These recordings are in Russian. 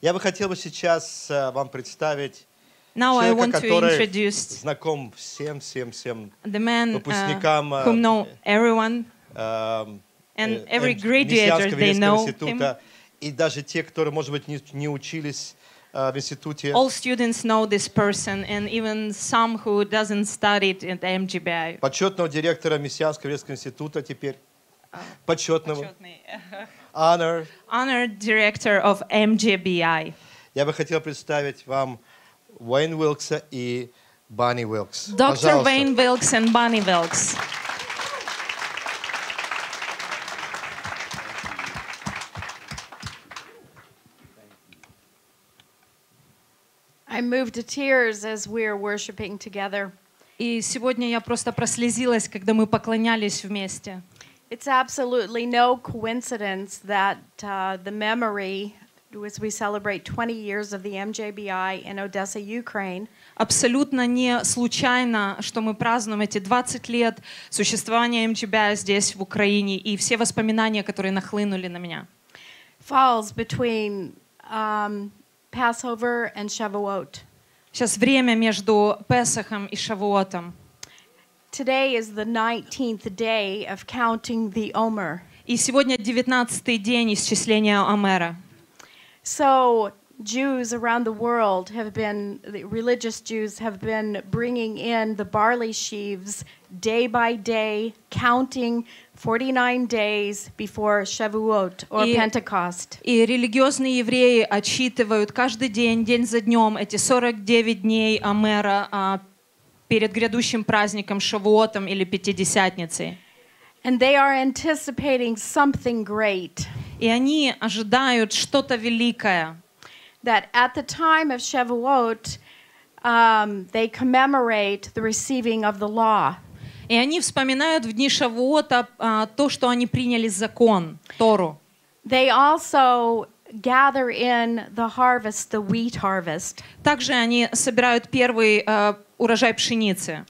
Я бы хотел бы сейчас э, вам представить Now I человека, want to который introduce знаком всем, всем, всем the man uh, выпускникам э, whom know everyone, эм, and э, every Мессианского they know him. института, и даже те, которые, может быть, не, не учились э, в институте. All students know this person, and even some who doesn't study at MGBI. Почетного директора Мессианского еврейского института теперь. Почетного. Почетный, Honor. Honored director of MGBI. Я бы хотел представить вам Уэйн Уилкса и Банни Уилкс. Пожалуйста. Wayne Wilkes and Bunny Wilkes. I moved to tears as we are worshiping together. И сегодня я просто прослезилась, когда мы поклонялись вместе. It's absolutely no coincidence that uh, the memory, as we celebrate 20 years of the MJBI in Odessa, Ukraine, Абсолютно не случайно, что мы празднуем эти 20 лет существования МЧБ здесь, в Украине, и все воспоминания, которые нахлынули на меня. falls between um, Passover and Shavuot. Сейчас время между Песахом и Шавуотом. Today is the 19th day of counting the Omer. И сегодня 19-й день исчисления Омера. So, Jews around the world have been, the religious Jews have been bringing in the barley sheaves day by day, counting 49 days before Shavuot or И- Pentecost. И религиозные евреи отсчитывают каждый день, день за днем, эти 49 дней Омера а, перед грядущим праздником Шавуотом или Пятидесятницей. And they are anticipating something great. И они ожидают что-то великое. That at the time of Shavuot, um, they commemorate the receiving of the law. И они вспоминают в дни Шавуота а, то, что они приняли закон, Тору. They also gather in the harvest, the wheat harvest. Также они собирают первый а, урожай пшеницы.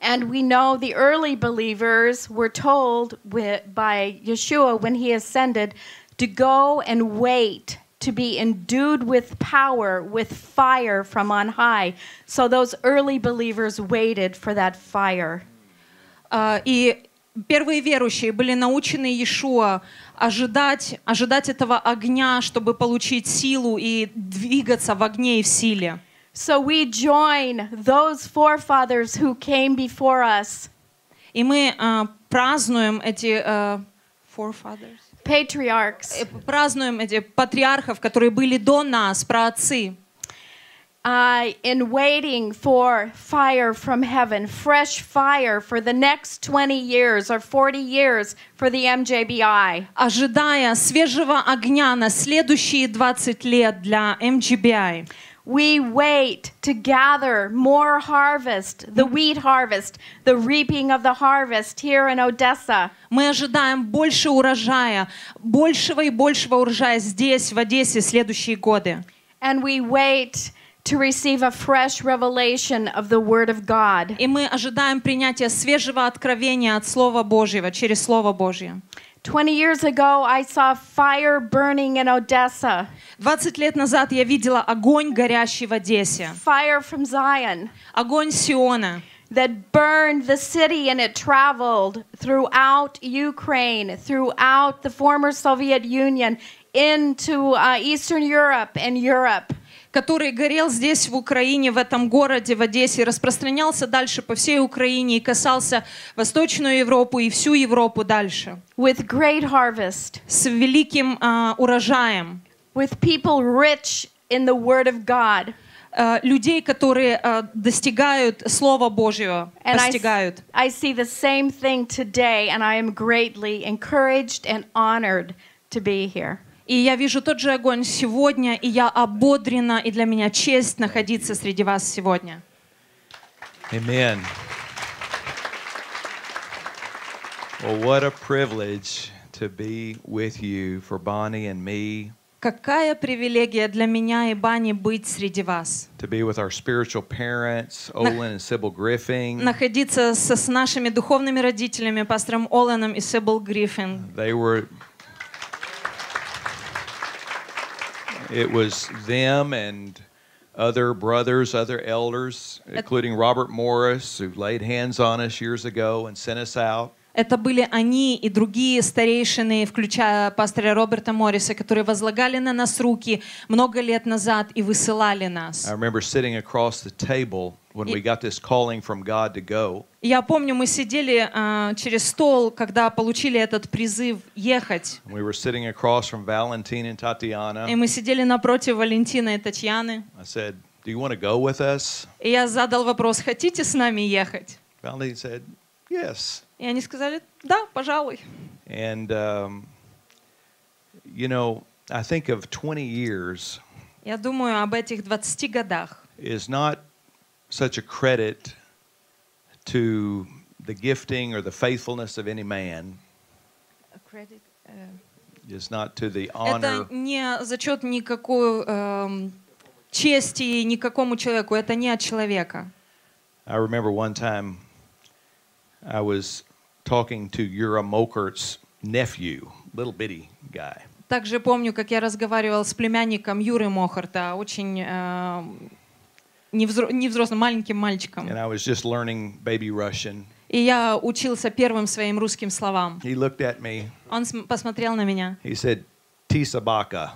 And we know the early believers were told wi- by Yeshua when he ascended to go and wait to be endued with power, with fire from on high. So those early believers waited for that fire. А, И первые верующие были научены Иешуа ожидать, ожидать этого огня, чтобы получить силу и двигаться в огне и в силе. So we join those forefathers who came before us, И мы а, празднуем эти а, forefathers, patriarchs, э, празднуем эти патриархов, которые были до нас, праотцы, uh, in waiting for fire from heaven, fresh fire for the next 20 years or 40 years for the MJBI. ожидая свежего огня на следующие 20 лет для MGBI. We wait to gather more harvest, the wheat harvest, the reaping of the harvest here in Odessa. Мы ожидаем больше урожая, большего и большего урожая здесь, в Одессе, следующие годы. And we wait to receive a fresh revelation of the Word of God. И мы ожидаем принятия свежего откровения от Слова Божьего, через Слово Божье. 20 years ago, I saw fire burning in Odessa, 20 лет назад я видела огонь, горящий в Одессе. fire from Zion. Огонь Сиона, that burned the city and it traveled throughout Ukraine, throughout the former Soviet Union, into uh, Eastern Europe and Europe. Который горел здесь, в Украине, в этом городе, в Одессе, распространялся дальше по всей Украине и касался Восточную Европу и всю Европу дальше. With great harvest, С великим а, урожаем. with people rich in the Word of God. А, людей, которые а, достигают Слова Божьего, And I, постигают. I see the same thing today, and I am greatly encouraged and honored to be here. И я вижу тот же огонь сегодня, и я ободрена, и для меня честь находиться среди вас сегодня. Amen. Well, what a privilege to be with you for Bonnie and me, Какая привилегия для меня и Бани быть среди вас. to be with our spiritual parents, Olin and Sybil Griffin. Находиться со, с нашими духовными родителями, пастором Оленом и Сибл Гриффин. They were It was them and other brothers, other elders, including Robert Morris, who laid hands on us years ago and sent us out. Это были они и другие старейшины, включая пастыря Роберта Морриса, которые возлагали на нас руки много лет назад и высылали нас. I remember sitting across the table when we got this calling from God to go. Я помню, мы сидели а, через стол, когда получили этот призыв ехать. We were sitting across from Valentine and Tatiana. И мы сидели напротив Валентина и Татьяны. I said, Do you want to go with us? И я задал вопрос, хотите с нами ехать? Said, Yes. И они сказали, да, пожалуй. And, um, you know, I think of 20 years Я думаю об этих 20 годах. is not such a credit to the gifting or the faithfulness of any man. It's not to the honor. Это не зачет никакой эм, чести никакому человеку, это не от человека. I remember one time I was talking to Ura Mokert's nephew, little bitty guy. Также помню, как я разговаривал с племянником Юры Мохарта, очень эм, невзро- невзрослым, маленьким мальчиком. And I was just learning baby Russian. И я учился первым своим русским словам. He looked at me. Он см- посмотрел на меня. He said, Tisabaka.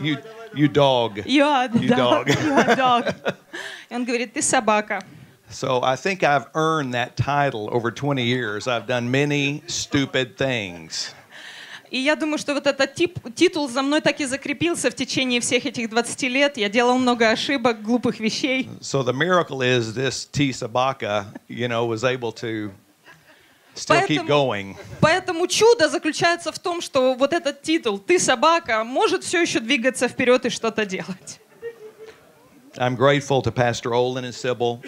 you, you dog. Я, You да, dog. я dog. И он говорит, ты собака. So I think I've earned that title over 20 years. I've done many stupid things. И я думаю, что вот этот тип, титул за мной так и закрепился в течение всех этих 20 лет. Я делал много ошибок, глупых вещей. So the miracle is this T. Sabaka, you know, was able to still keep Поэтому- going. Поэтому чудо заключается в том, что вот этот титул «Ты собака» может все еще двигаться вперед и что-то делать. I'm grateful to Pastor Olin and Sybil.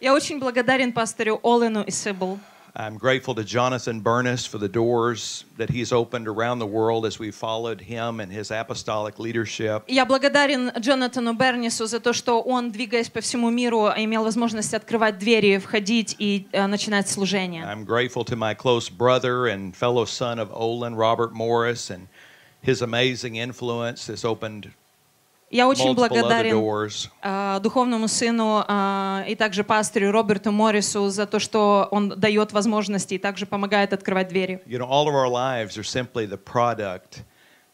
Я очень благодарен пастору Олену и Сибл. I'm grateful to Jonathan Burness for the doors that he's opened around the world as we followed him and his apostolic leadership. Я благодарен Джонатану Бернису за то, что он, двигаясь по всему миру, имел возможность открывать двери, входить и э, начинать служение. I'm grateful to my close brother and fellow son of Olin, Robert Morris, and his amazing influence has opened Я очень благодарен э, духовному сыну э, и также пастору Роберту Моррису за то, что он дает возможности и также помогает открывать двери. You know, all of our lives are simply the product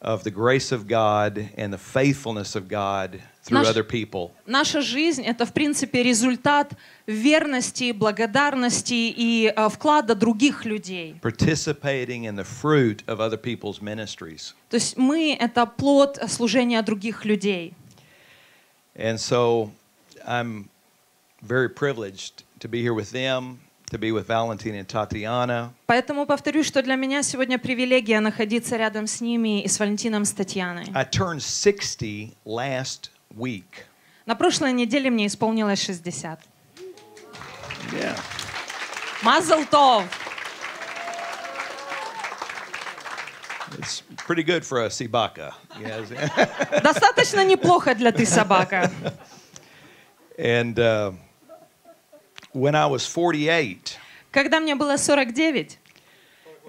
of the grace of God and the faithfulness of God through Наш- other people. Наша жизнь — это, в принципе, результат верности, благодарности и э, вклада других людей. Participating in the fruit of other people's ministries. То есть мы — это плод служения других людей. And so I'm very privileged to be here with them, to be with Valentine and Tatiana. Поэтому повторю, что для меня сегодня привилегия находиться рядом с ними и с Валентином, с Татьяной. I turned 60 last week. На прошлой неделе мне исполнилось 60. Yeah. Мазал тов! It's pretty good for a Sibaka. Yes. Достаточно неплохо для «ты собака». and uh, when I was 48, Когда мне было 49,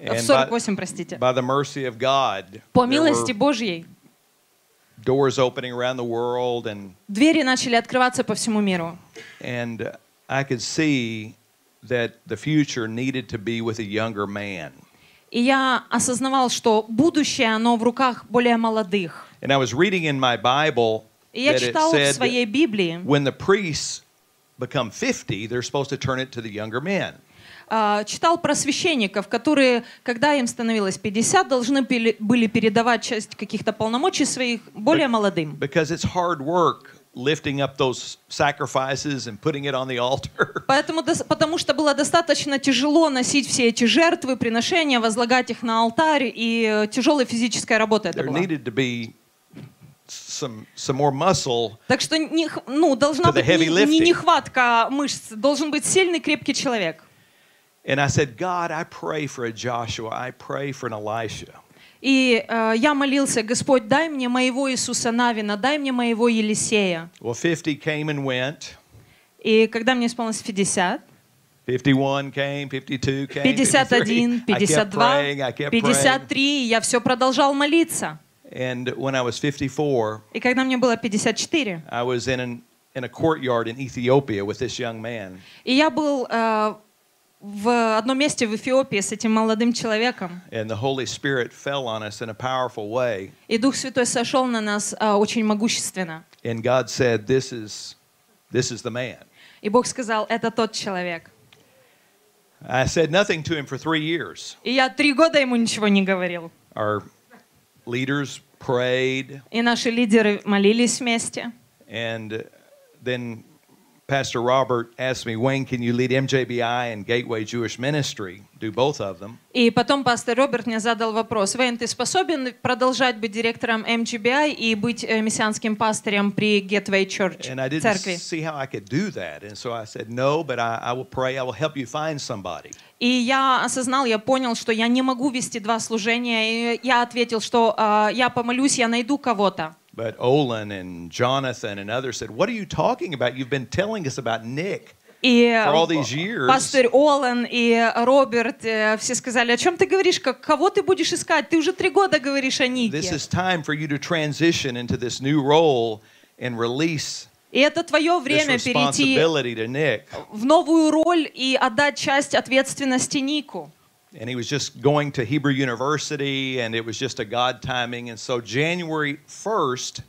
э, and by, 48, простите, by the mercy of God, по милости Божьей, doors opening around the world, and двери начали открываться по всему миру. and I could see that the future needed to be with a younger man. И я осознавал, что будущее, оно в руках более молодых. And I was reading in my Bible И я читал в своей Библии, when the priests become 50, they're supposed to turn it to the younger men. а, читал про священников, которые, когда им становилось 50, должны были передавать часть каких-то полномочий своих более молодым. Because it's hard work lifting up those sacrifices and putting it on the altar. Поэтому, потому что было достаточно тяжело носить все эти жертвы, приношения, возлагать их на алтарь, и э, тяжелая физическая работа это there была. needed to be some some more muscle Так что не ну, должна быть не, не нехватка мышц, должен быть сильный, крепкий человек. and i said god i pray for a joshua i pray for an elisha И э, я молился, Господь, дай мне моего Иисуса Навина, дай мне моего Елисея. well 50 came and went И когда мне исполнилось 50, 51 came 52 came 51, 53. I kept 52, praying, I kept praying. 53, я все продолжал молиться. And when I was 54, И когда мне было 54, I was in an in a courtyard in Ethiopia with this young man. и я был э, в одном месте в Эфиопии с этим молодым человеком, And the Holy Spirit fell on us in a powerful way. и Дух Святой сошел на нас э, очень могущественно. And God said, This is this is the man. И Бог сказал, это тот человек. I said nothing to him for three years. И я три года ему ничего не говорил. Our leaders prayed, И наши лидеры молились вместе. and then Pastor Robert asked me, Wayne, can you lead MJBI and Gateway Jewish Ministry? Do both of them. И потом пастор Роберт мне задал вопрос, Вейн, ты способен продолжать быть директором MGBI и быть э, мессианским пастырем при Gateway Church, And I didn't церкви? see how I could do that. And so I said, No, but I, I will pray. I will help you find somebody. И я осознал, я понял, что я не могу вести два служения. И я ответил, что э, я помолюсь, я найду кого-то. But Olin and Jonathan and others said, What are you talking about? You've been telling us about Nick. И э, For all these years. пастырь Олан и Роберт э, все сказали, о чем ты говоришь, как, кого ты будешь искать? Ты уже три года говоришь о Нике. This is time for you to transition into this new role and release И это твое this время перейти responsibility to Nick. в новую роль и отдать часть ответственности Нику. And he was just going to Hebrew University, and it was just a God timing. And so January 1st,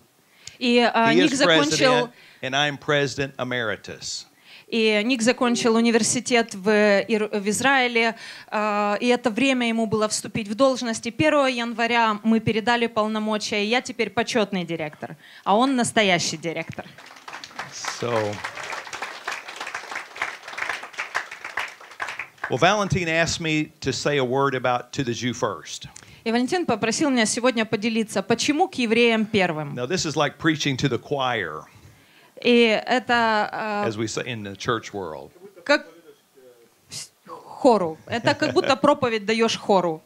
И э, he Ник is закончил, president, and I'm president emeritus. и Ник закончил университет в, Ир- в Израиле, э, и это время ему было вступить в должность. И 1 января мы передали полномочия, и я теперь почетный директор, а он настоящий директор. So, well, Valentine asked me to say a word about to the Jew first. И Валентин попросил меня сегодня поделиться, почему к евреям первым. Now, this is like preaching to the choir, И это as we say in the church world. э, как с- хору. Это как будто проповедь даешь хору.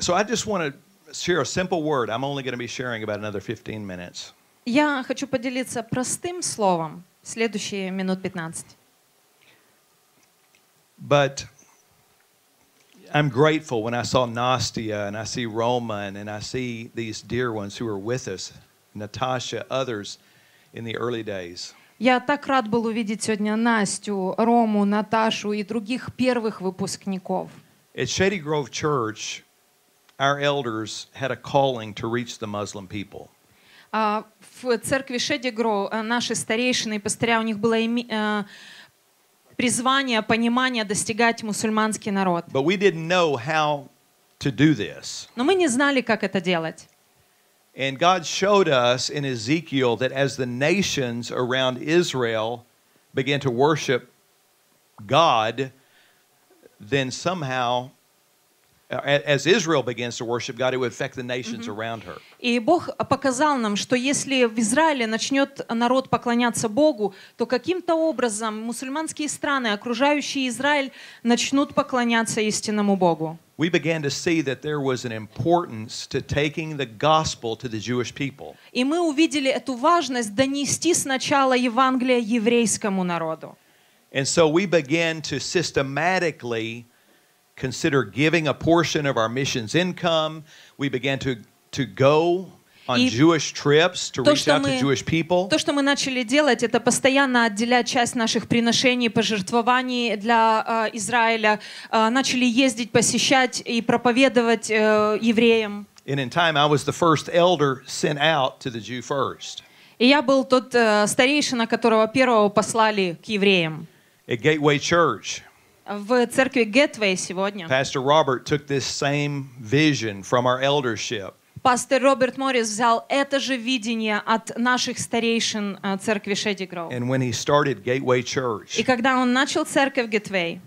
So, I just want to share a simple word. I'm only going to be sharing about another 15 minutes. Я хочу поделиться простым словом. Следующие минут 15. But I'm grateful when I saw Nastia and I see Roman and I see these dear ones who are with us, Natasha, others in the early days. Я так рад был увидеть сегодня Настю, Рому, Наташу и других первых выпускников. At Shady Grove Church, our elders had a calling to reach the Muslim people. А В церкви Шедигро э, наши старейшины и пастыря, у них было э, призвание, понимание достигать мусульманский народ. But we didn't know how to do this. Но мы не знали, как это делать. And God showed us in Ezekiel that as the nations around Israel began to worship God, then somehow, as Israel begins to worship God, it would affect the nations around her. И Бог показал нам, что если в Израиле начнет народ поклоняться Богу, то каким-то образом мусульманские страны, окружающие Израиль, начнут поклоняться истинному Богу. We began to see that there was an importance to taking the gospel to the Jewish people. И мы увидели эту важность донести сначала Евангелие еврейскому народу. And so we began to systematically consider giving a portion of our missions income. We began to, to go on И Jewish trips to то, reach out to мы- Jewish people. То, что мы начали делать, это постоянно отделять часть наших приношений, пожертвований для э, Израиля. Э, начали ездить, посещать и проповедовать э, евреям. And in time, I was the first elder sent out to the Jew first. И я был тот э, старейшина, которого первого послали к евреям. At Gateway Church, В церкви Гетвей сегодня Pastor Robert took this same vision from our eldership. пастор Роберт Моррис взял это же видение от наших старейшин э, церкви Шеди Гроу. And when he started Gateway Church, И когда он начал церковь Гетвей,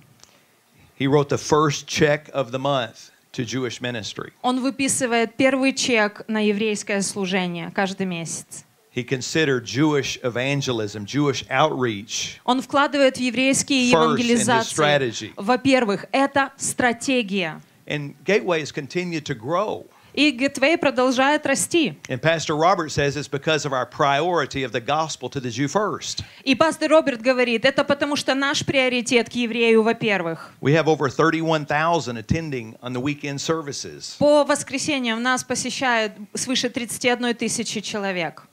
he wrote the first check of the month to Jewish ministry. он выписывает первый чек на еврейское служение каждый месяц. He considered Jewish evangelism, Jewish outreach, Он вкладывает в еврейские евангелизации. Во-первых, это стратегия. and Gateway has continued to grow. И Гетвей продолжает расти. And Pastor Robert says it's because of our priority of the gospel to the Jew first. И пастор Роберт говорит, это потому что наш приоритет к еврею, во-первых. We have over 31,000 attending on the weekend services. По воскресеньям нас посещает свыше 31 тысячи человек.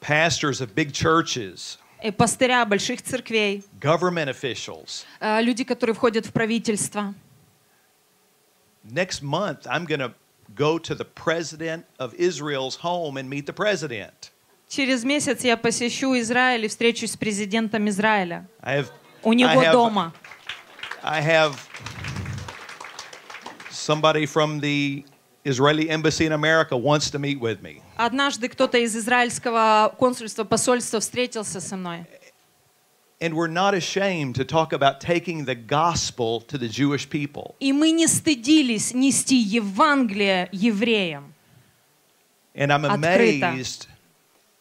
Pastors of big churches, И пастыря больших церквей, government officials. э, люди, которые входят в правительство. Next month, I'm going to go to the president of Israel's home and meet the president. Через месяц я посещу Израиль и встречусь с президентом Израиля. I have, У I него have- дома. I have somebody from the Israeli embassy in America wants to meet with me. Однажды кто-то из израильского консульства, посольства встретился со мной. And we're not ashamed to talk about taking the gospel to the Jewish people. И мы не стыдились нести Евангелие евреям. And I'm Открыто. amazed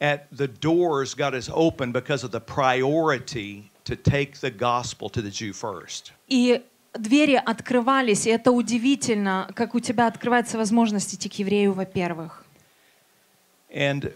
at the doors God has opened because of the priority to take the gospel to the Jew first. И двери открывались, и это удивительно, как у тебя открывается возможность идти к еврею, во-первых. And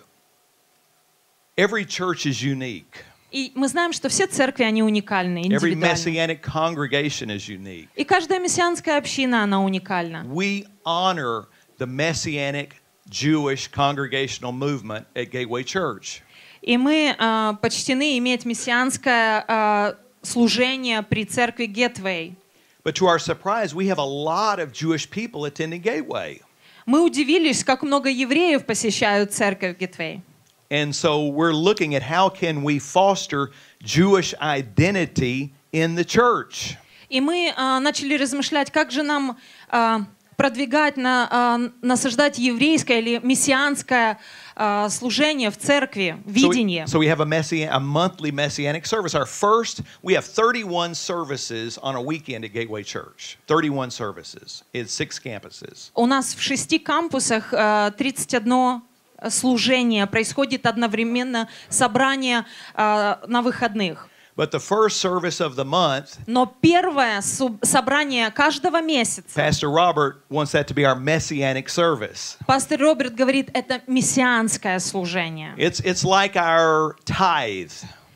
every church is unique. И мы знаем, что все церкви, они уникальны, индивидуальны. messianic congregation is unique. И каждая мессианская община, она уникальна. We honor the messianic Jewish congregational movement at Gateway Church. И мы а, почтены иметь мессианское а, служение при церкви Гетвей. But to our surprise, we have a lot of Jewish people attending Gateway. Мы удивились, как много евреев посещают церковь Гетвей. And so we're looking at how can we foster Jewish identity in the church. И мы а, начали размышлять, как же нам а, продвигать, на, а, насаждать еврейское или мессианское а, служение в церкви, So we, видение. so we have a, messi- a monthly messianic service. Our first, we have 31 services on a weekend at Gateway Church. 31 services in six campuses. У нас в шести кампусах а, 31 служение, происходит одновременно собрание а, на выходных. But the first service of the month, Но первое су- собрание каждого месяца, Pastor Robert wants that to be our messianic service. пастор Роберт говорит, это мессианское служение. It's, it's like our tithe,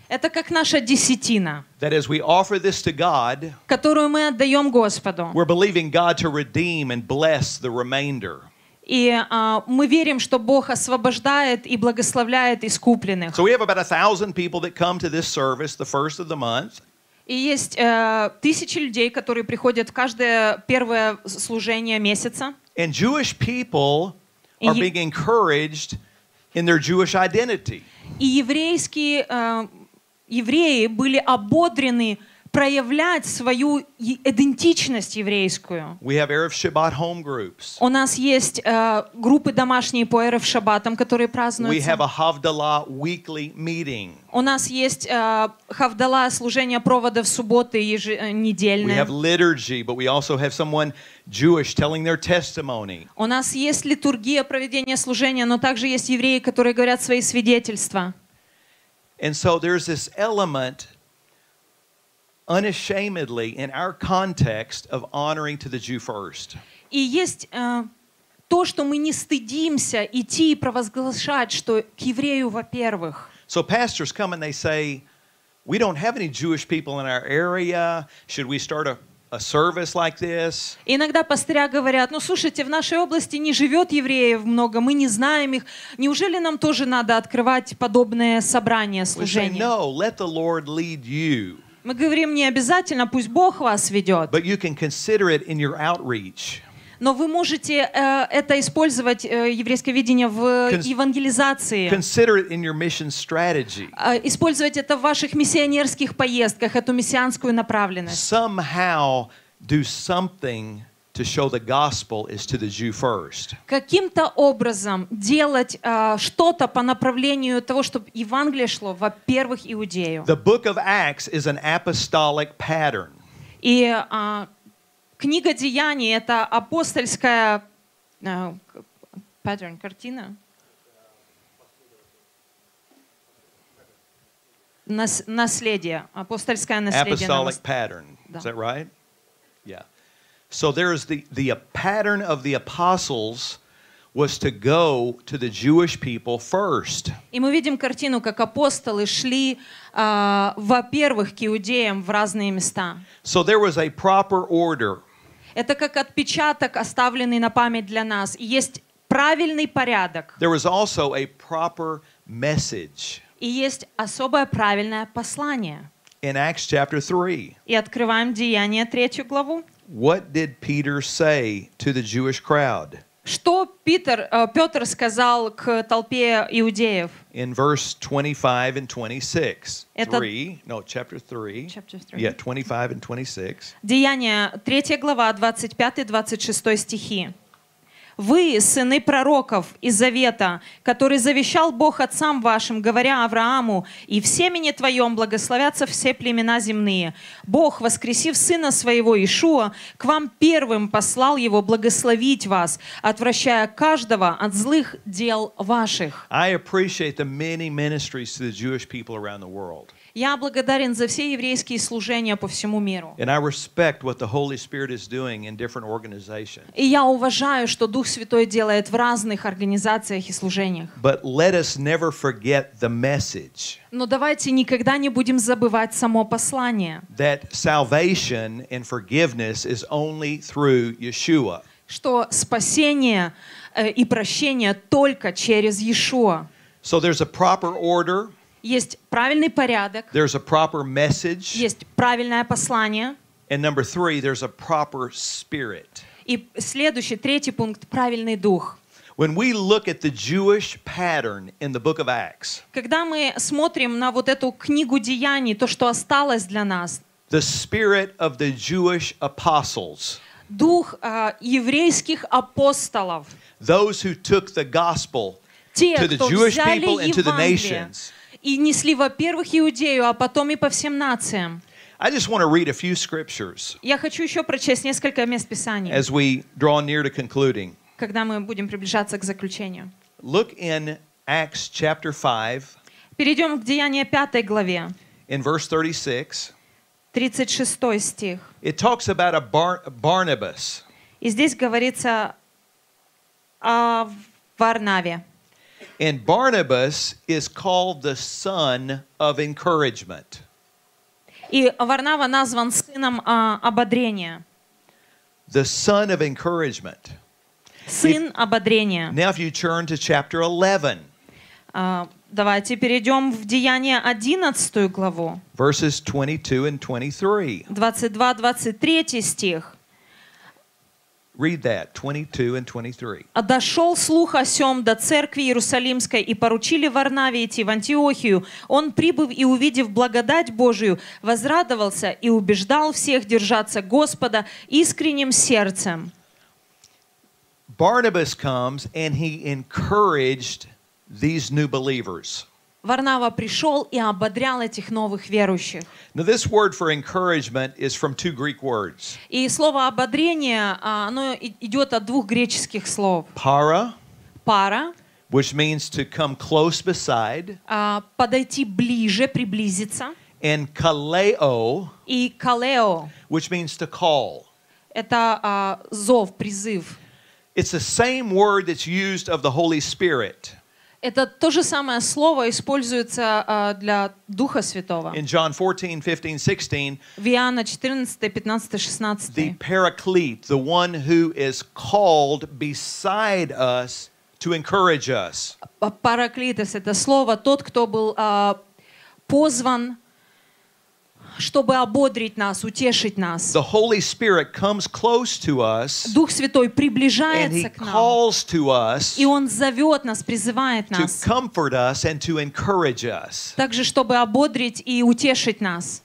Это как наша десятина, that as we offer this to God, которую мы отдаем Господу. we're believing God to redeem and bless the remainder. И а, мы верим, что Бог освобождает и благословляет искупленных. So we have about a thousand people that come to this service the first of the month. И есть э, тысячи людей, которые приходят каждое первое служение месяца. And Jewish people are being encouraged in their Jewish identity. И еврейские э, евреи были ободрены проявлять свою идентичность еврейскую. We have Erev Shabbat home groups. У нас есть э, группы домашние по Эрев Шаббатам, которые We празднуются. have a Havdalah weekly meeting. У нас есть э, Хавдала, служение провода в субботы We еженедельное. have liturgy, but we also have someone Jewish telling their testimony. У нас есть литургия проведения служения, но также есть евреи, которые говорят свои свидетельства. And so there's this element unashamedly in our context of honoring to the Jew first. И есть э, то, что мы не стыдимся идти и провозглашать, что к еврею, во-первых. So pastors come and they say, We don't have any Jewish people in our area. Should we start a, a service like this? И иногда пастыря говорят, ну слушайте, в нашей области не живет евреев много, мы не знаем их. Неужели нам тоже надо открывать подобные собрания, We say, служения? No, let the Lord lead you. Мы говорим, не обязательно, пусть Бог вас ведет. But you can consider it in your outreach. Но вы можете э, это использовать, э, еврейское видение, в Cons- евангелизации. Consider it in your mission strategy. Э, Использовать это в ваших миссионерских поездках, эту мессианскую направленность. Somehow do something to show the gospel is to the Jew first. Каким-то образом делать э, что-то по направлению того, чтобы Евангелие шло, во-первых, иудею. The book of Acts is an apostolic pattern. И а, книга Деяний — это апостольская pattern, картина. Нас- наследие, апостольское наследие. apostolic pattern. Да. Is that right? Yeah. So there's the, the pattern of the apostles was to go to the Jewish people first. И мы видим картину, как апостолы шли, а, во-первых, к иудеям в разные места. So there was a proper order. Это как отпечаток, оставленный на память для нас. И есть правильный порядок, There was also a proper message. и есть особое правильное послание. In Acts chapter 3, И открываем Деяние третью главу. what did Peter say to the Jewish crowd? Что Питер, э, Петр сказал к толпе иудеев? In verse 25 and 26. Это- 3, no, chapter 3. Chapter three. Yeah, 25 and 26. Деяния 3 глава, 25-26 стихи. Вы, сыны пророков из Завета, который завещал Бог отцам вашим, говоря Аврааму, «И в семени твоем благословятся все племена земные». Бог, воскресив сына своего Ишуа, к вам первым послал его благословить вас, отвращая каждого от злых дел ваших. I appreciate the many ministries to the Jewish people around the world. Я благодарен за все еврейские служения по всему миру. And I respect what the Holy Spirit is doing in different organizations. И я уважаю, что Дух Святой делает в разных организациях и служениях. But let us never forget the message Но давайте никогда не будем забывать само послание, that salvation and forgiveness is only through Yeshua. что спасение э, и прощение только через Иешуа. So there's a proper order, Есть правильный порядок, there's a proper message, есть правильное послание. and number three, there's a proper spirit. И следующий, третий пункт – правильный дух. When we look at the Jewish pattern in the book of Acts, Когда мы смотрим на вот эту книгу деяний, то, что осталось для нас, the spirit of the Jewish apostles, дух э, еврейских апостолов, those who took the gospel те, to the кто Jewish взяли people and to the Евангелие nations. и несли, во-первых, Иудею, а потом и по всем нациям. I just want to read a few scriptures Я хочу еще прочесть несколько мест Писаний, as we draw near to concluding. когда мы будем приближаться к заключению. Look in Acts chapter 5, Перейдем к Деянию 5 главе, in verse 36. 36 стих. It talks about a Bar- Barnabas. И здесь говорится о Варнаве. And Barnabas is called the son of encouragement. И Варнава назван сыном а, ободрения. The son of encouragement. Сын ободрения. Now, if you turn to chapter 11, А, давайте перейдем в Деяние 11 главу, verses 22 and 23. 22-23 стих. Read that 22 and 23. «А дошел слух о сем до церкви Иерусалимской, и поручили Варнаве идти в Антиохию. Он, прибыв и увидев благодать Божию, возрадовался и убеждал всех держаться Господа искренним сердцем». Barnabas comes and he encouraged these new believers. Варнава пришел и ободрял этих новых верующих. Now, this word for encouragement is from two Greek words И слово «ободрение», а, оно идет от двух греческих слов. para, «Пара» which means to come close beside, а, «подойти ближе», «приблизиться», and kaleo, и «калео» which means to call. — это а, зов, призыв. It's the same word that's used of the Holy Spirit. Это то же самое слово используется а, для Духа Святого. In John 14, 15, 16, В Иоанна 14, 15, the 16. paraclete, the one who is called beside us to encourage us. Параклитос — это слово «тот, кто был а, позван, чтобы ободрить нас, утешить нас». The Holy Spirit comes close to us Дух Святой and приближается He к нам, calls to us и Он зовет нас, призывает to нас, comfort us and to encourage us. также чтобы ободрить и утешить нас.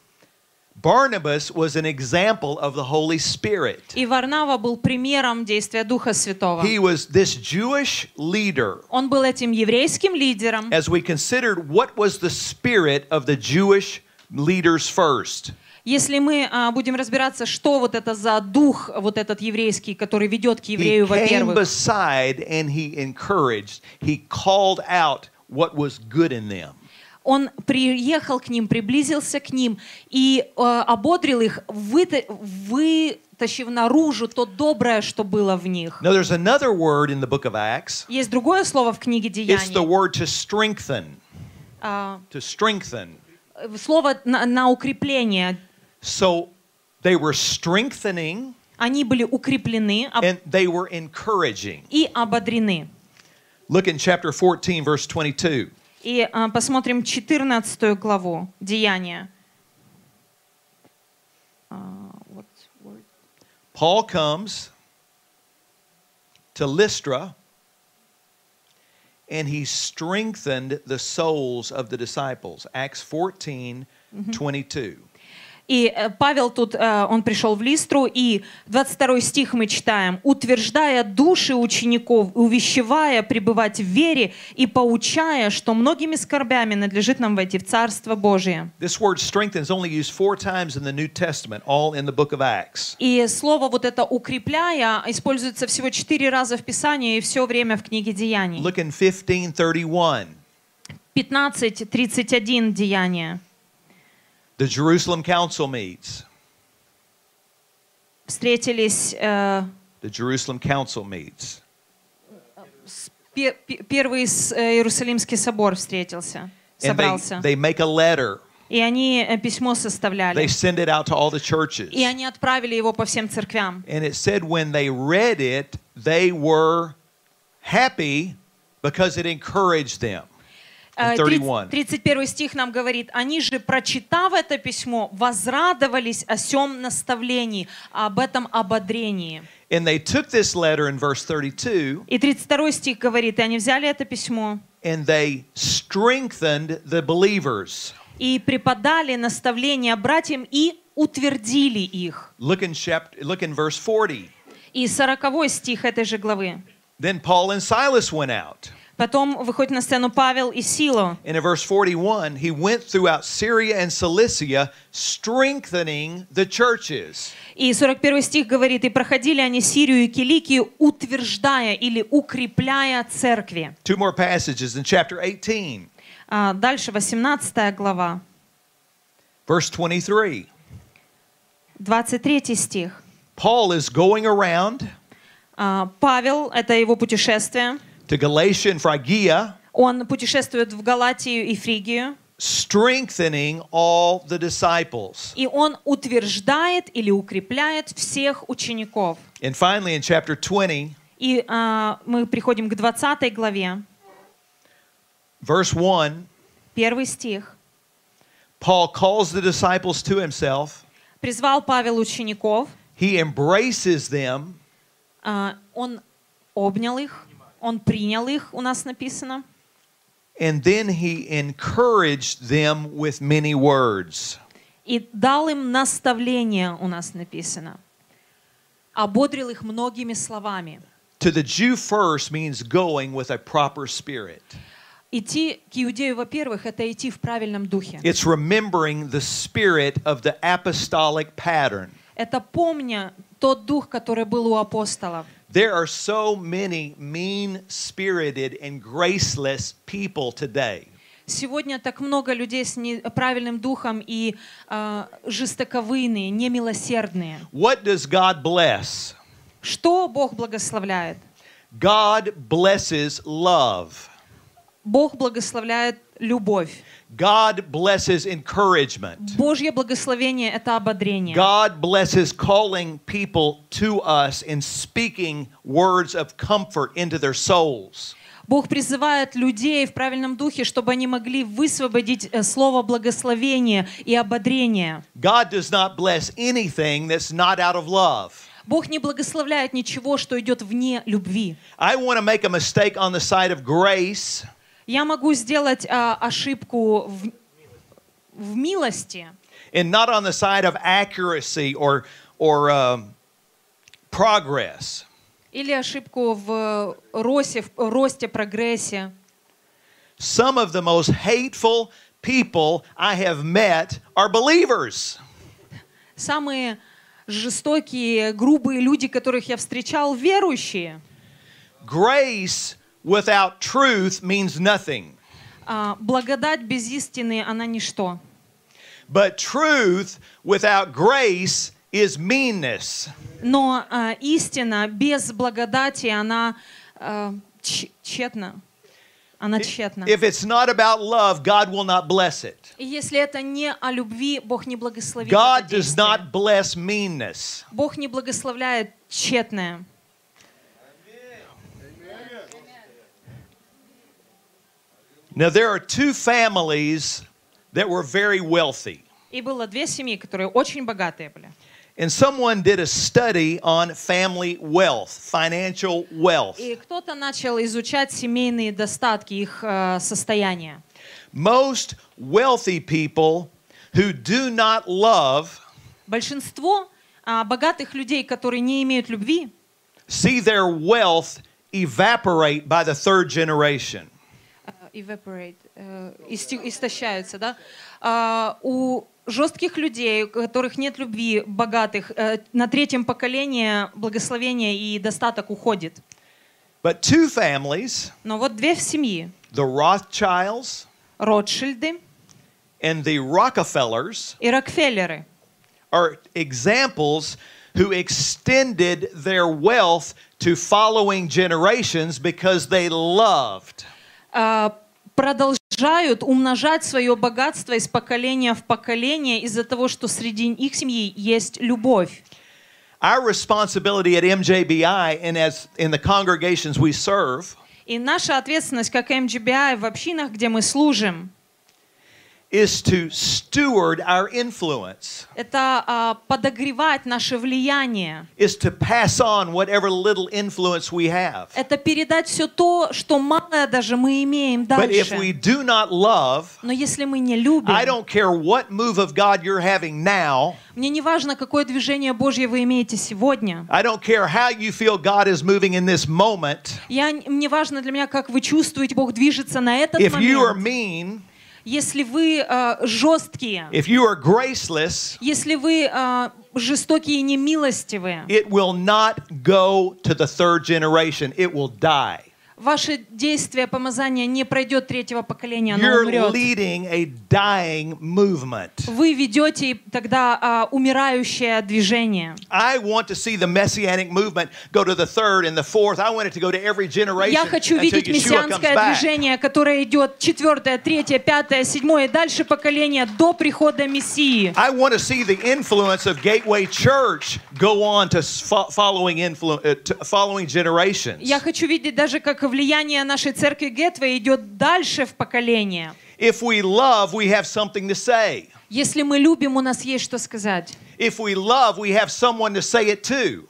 Barnabas was an example of the Holy Spirit. И Варнава был примером действия Духа Святого. He was this Jewish leader. Он был этим еврейским лидером. As we considered what was the spirit of the Jewish leaders first, Если мы а, будем разбираться, что вот это за дух, вот этот еврейский, который ведет к еврею, во-первых. Он приехал к ним, приблизился к ним и э, ободрил их, выта- вытащив наружу то доброе, что было в них. Now, there's another word in the book of Acts. Есть другое слово в книге It's the Деяний. word to strengthen. а, To strengthen. Э, Слово на, на укрепление. So they were strengthening Они были укреплены об- and they were encouraging. и ободрены. Look in chapter 14, verse 22. И а, посмотрим 14 главу Деяния. А, word? Paul comes to Lystra and he strengthened the souls of the disciples. Acts 14, mm-hmm. 22. И э, Павел тут, э, он пришел в Листру, и 22 стих мы читаем. «Утверждая души учеников, увещевая пребывать в вере и поучая, что многими скорбями надлежит нам войти в Царство Божие». This word strengthen is only used four times in the New Testament, all in the book of Acts. И слово вот это «укрепляя» используется всего четыре раза в Писании и все время в книге Деяний. Look in 1531. 15.31 Деяния. The Jerusalem Council meets. Встретились, э, The Jerusalem Council meets. пе- пе- первый с- э, Иерусалимский собор встретился, And they, собрался. they make a letter. И они э, письмо They составляли. send it out to all the churches. И они отправили его по всем церквям. And it said when they read it, they were happy because it encouraged them. Э, In тридцать- 31. 31 стих нам говорит, они же, прочитав это письмо, возрадовались о сем наставлении, об этом ободрении. And they took this letter in verse 32 И 32 стих говорит, и они взяли это письмо and they strengthened the believers. и преподали наставления братьям и утвердили их. Look in, chapter, look in verse 40. И 40 стих этой же главы. Then Paul and Silas went out. Потом выходит на сцену Павел и Сила. And in verse 41, he went throughout Syria and Cilicia, strengthening the churches. И 41 стих говорит, «И проходили они Сирию и Киликию, утверждая или укрепляя церкви». Two more passages in chapter 18, А, Дальше 18 глава, verse 23. 23 стих. Paul is going around А, Павел, это его путешествие, to Galatia and Phrygia, он путешествует в Галатию и Фригию, strengthening all the disciples. и он утверждает или укрепляет всех учеников. And finally, in chapter 20, И а, мы приходим к 20 главе, verse 1, первый стих. Paul calls the disciples to himself. Призвал Павел учеников, He embraces them а, он обнял их, он принял их, у нас написано, and then he encouraged them with many words. и дал им наставление, у нас написано. Ободрил их многими словами. To the Jew first means going with a proper spirit. Идти к иудею, во-первых, это идти в правильном духе. It's remembering the spirit of the apostolic pattern. Это помня тот дух, который был у апостолов. There are so many mean spirited and graceless people today. Сегодня так много людей с неправильным духом и э, жестоковыйные, немилосердные. What does God bless? Что Бог благословляет? God blesses love. Бог благословляет любовь. God blesses encouragement. Божье благословение — это ободрение. God blesses calling people to us and speaking words of comfort into their souls. Бог призывает людей в правильном духе, чтобы они могли высвободить э, слово благословения и ободрения. God does not bless anything that's not out of love. Бог не благословляет ничего, что идет вне любви. I want to make a mistake on the side of grace Я могу сделать а, ошибку в, в милости, and not on the side of accuracy or, or um, progress. или ошибку в росте, в росте, прогрессе. Some of the most hateful people I have met are believers. Самые жестокие, грубые люди, которых я встречал, верующие. Grace without truth means nothing. А, Благодать без истины, она ничто. But truth without grace is meanness. Но а, истина без благодати, она тщ- тщетна. Она тщетна. If it's not about love, God will not bless it. И если это не о любви, Бог не благословит God does not bless meanness. Бог не благословляет тщетное. Now, there are two families that were very wealthy. И было две семьи, которые очень богатые были. And someone did a study on family wealth, financial wealth. И кто-то начал изучать семейные достатки, их э, состояния. Most wealthy people who do not love Большинство а, богатых людей, которые не имеют любви, see their wealth evaporate by the third generation. Evaporate, э, исти- истощаются, да? А, у жестких людей, у которых нет любви, богатых, э, на третьем поколении благословение и достаток уходит. But two families, Но вот две семьи, the Rothschilds Ротшильды and the Rockefellers, и Рокфеллеры, are examples who extended their wealth to following generations because they loved. а, продолжают умножать свое богатство из поколения в поколение из-за того, что среди их семьи есть любовь. Our responsibility at MJBI and as in the congregations we serve И наша ответственность как МГБИ в общинах, где мы служим, is to steward our influence, это а, подогревать наше влияние, is to pass on whatever little influence we have. это передать все то, что малое даже мы имеем But if we дальше. do not love, Но если мы не любим, I don't care what move of God you're having now. мне не важно, какое движение Божье вы имеете сегодня. I don't care how you feel God is moving in this moment. Я, мне важно для меня, как вы чувствуете, Бог движется на этот If you are момент. mean, Если вы а, жесткие, if you are graceless, если вы а, жестокие и немилостивые, it will not go to the third generation. It will die. Ваше действие помазания не пройдет третьего поколения, оно You're умрет. leading a dying movement. Вы ведете тогда а, умирающее движение. I want to see the messianic movement go to the third and the fourth. I want it to go to every generation Я хочу видеть мессианское движение, которое идет четвертое, третье, пятое, седьмое и дальше поколение до прихода Мессии. I want to see the influence of Gateway Church go on to following influ- uh, to following generations. Я хочу видеть даже, как влияние нашей церкви Гетве идет дальше в поколение. If we love, we have something to say. Если мы любим, у нас есть что сказать. If we love, we have someone to say it to.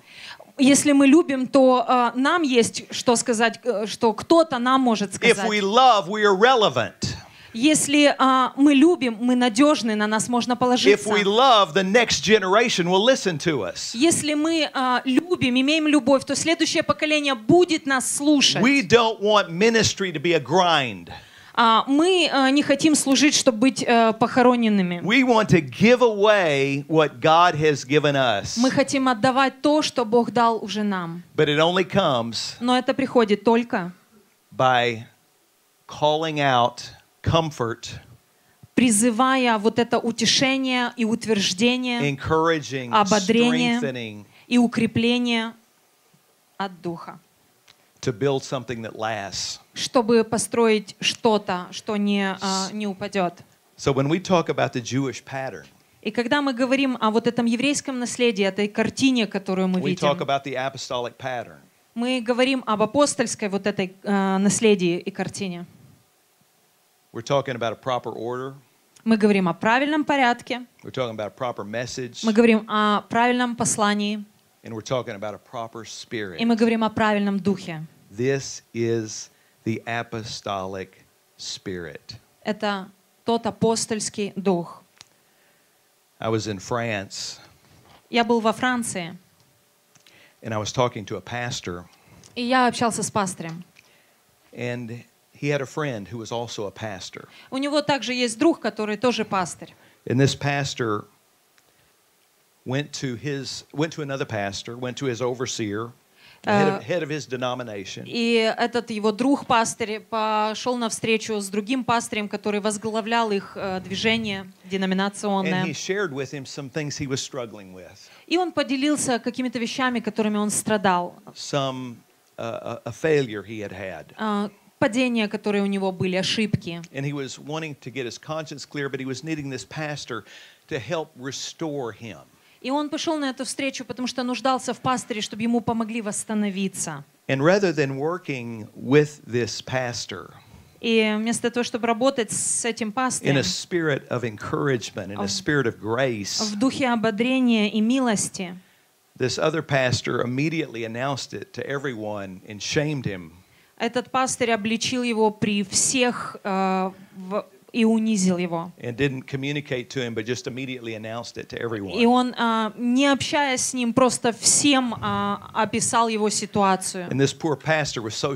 Если мы любим, то э, нам есть что сказать, э, что кто-то нам может If сказать. we love, we are relevant. Если э, мы любим, мы надежны, на нас можно If положиться. we love, the next generation will listen to us. Если мы э, любим, имеем любовь, то следующее поколение будет нас слушать. We don't want ministry to be a grind. А, мы э, не хотим служить, чтобы быть э, похороненными. We want to give away what God has given us. Мы хотим отдавать то, что Бог дал уже нам. But it only comes Но это приходит только by calling out comfort, призывая вот это утешение и утверждение encouraging, Ободрение. strengthening и укрепление от Духа, to build something that lasts. чтобы построить что-то, что не, а, не упадет. So when we talk about the Jewish pattern, И когда мы говорим о вот этом еврейском наследии, этой картине, которую мы we talk видим, about the apostolic pattern. мы говорим об апостольской вот этой э, наследии и картине. We're talking about a proper order. Мы говорим о правильном порядке, We're talking about a proper message. мы говорим о правильном послании, And we're talking about a proper и spirit. мы говорим о правильном духе. This is the apostolic spirit. Это тот апостольский дух. I was in France Я был во Франции, and I was talking to a pastor, и я общался с пастырем. and he had a friend who was also a pastor. У него также есть друг, который тоже пастырь. And this pastor went to his went to another pastor, went to his overseer, head Э, of, head of his denomination. И этот его друг пастырь пошел навстречу с другим пастырем, который возглавлял их э, движение And he деноминационное. shared with him some things he was struggling with. И он поделился какими-то вещами, которыми он страдал. Some uh, a failure he had had. Э, Падения, которые у него были, ошибки. And he was wanting to get his conscience clear, but he was needing this pastor to help restore him. И он пошел на эту встречу, потому что нуждался в пастыре, чтобы ему помогли восстановиться. And rather than working with this pastor И вместо того, чтобы работать с этим in пастырем a spirit of encouragement, in a spirit of grace, в духе ободрения и милости, this other pastor immediately announced it to everyone and shamed him. Этот пастырь обличил его при всех э, в- и унизил его. and didn't communicate to him, but just immediately announced it to И он, а, не общаясь с ним, просто всем а, описал его ситуацию. And this poor pastor was so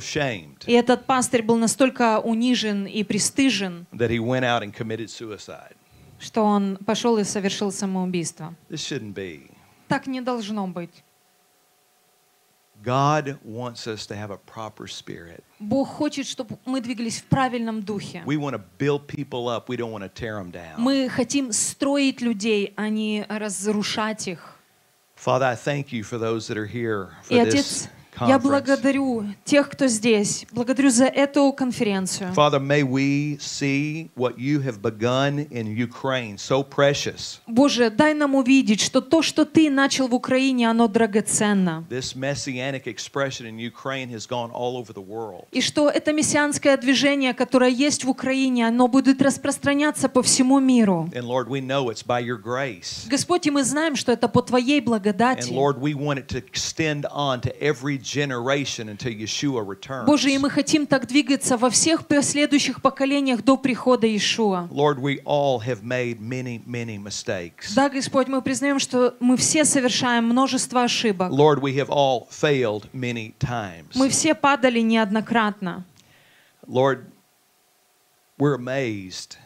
И этот пастырь был настолько унижен и пристыжен, that he went out and committed suicide. что он пошел и совершил самоубийство. This shouldn't be. Так не должно быть. God wants us to have a proper spirit. Бог хочет, чтобы мы двигались в правильном духе. We want to build people up, we don't want to tear them down. Мы хотим строить людей, а не разрушать их. Father, I thank you for those that are here И, for Отец, this я благодарю тех, кто здесь. Благодарю за эту конференцию. Father, may we see what you have begun in Ukraine, so precious. Боже, дай нам увидеть, что то, что Ты начал в Украине, оно драгоценно. This messianic expression in Ukraine has gone all over the world. И что это мессианское движение, которое есть в Украине, оно будет распространяться по всему миру. And Lord, we know it's by your grace. Господь, и мы знаем, что это по Твоей And благодати. Lord, we want it to extend on to every generation until Yeshua returns. Боже, и мы хотим так двигаться во всех последующих поколениях до прихода Иешуа. Lord, we all have made many, many mistakes. Да, Господь, мы признаем, что мы все совершаем множество ошибок. Lord, we have all failed many times. Мы все падали неоднократно. Lord, we're amazed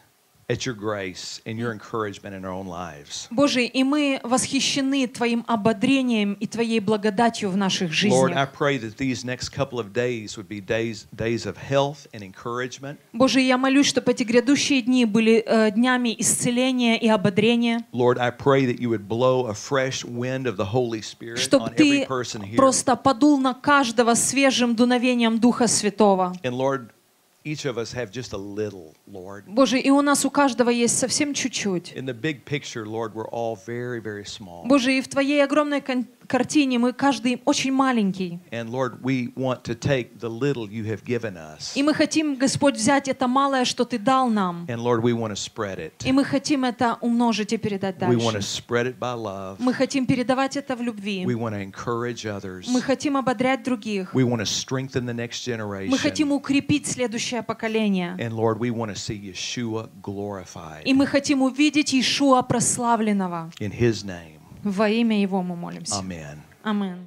at your grace and your encouragement in our own lives. Боже, и мы восхищены Твоим ободрением и Твоей благодатью в наших Lord, I жизнях. pray that these next couple of days would be days, days of health and encouragement. Боже, я молюсь, чтобы эти грядущие дни были э, днями исцеления и ободрения, Lord, I pray that you would blow a fresh wind of the Holy Spirit чтобы on every Ты person here. просто подул на каждого свежим дуновением Духа Святого. And Lord, each of us have just a little, Lord. Боже, и у нас у каждого есть совсем чуть-чуть. In the big picture, Lord, we're all very, very small. Боже, и в Твоей огромной картине мы каждый очень маленький. And Lord, we want to take the little you have given us. И мы хотим, Господь, взять это малое, что Ты дал нам. And Lord, we want to spread it. И мы хотим это умножить и передать We want to дальше. spread it by love. Мы хотим передавать это в любви. We want to encourage others. Мы хотим ободрять других. We want to strengthen the next Мы хотим generation. укрепить следующее поколение. And Lord, we want to see Yeshua glorified. И мы хотим увидеть Иешуа прославленного. In his name, Во имя Его мы молимся. amen. Амин.